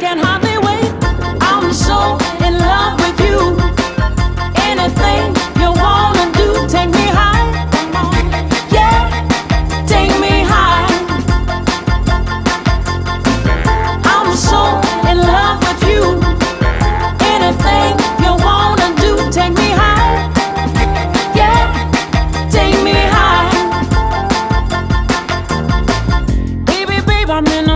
can hardly wait. I'm so in love with you. Anything you wanna do, take me high. Yeah, take me high. I'm so in love with you. Anything you wanna do, take me high. Yeah, take me high. Baby, babe, I'm in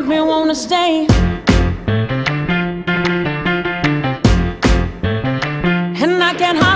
make me wanna stay. And I can't hide.